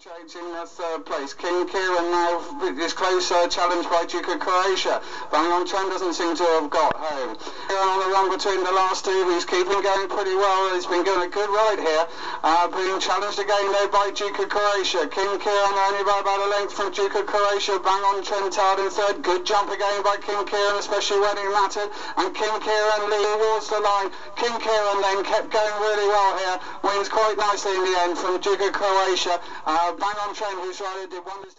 Chase in the third place. King Kieren now is close, uh, challenged by Duke of Croatia. Bang on Trent doesn't seem to have got home. Kieren on the run between the last two. He's keeping going pretty well. He's been going a good ride here. Uh, being challenged again though by Duke of Croatia. King Kieren only by about a length from Duke of Croatia. Bang on Trent hard in third. Good jump again by King Kieren, especially when it mattered. And King Kieren leading towards the line. King Kieren then kept going really well here. Wins quite nicely in the end from Duke of Croatia. Uh, bang on Trent, who's right, did wonders.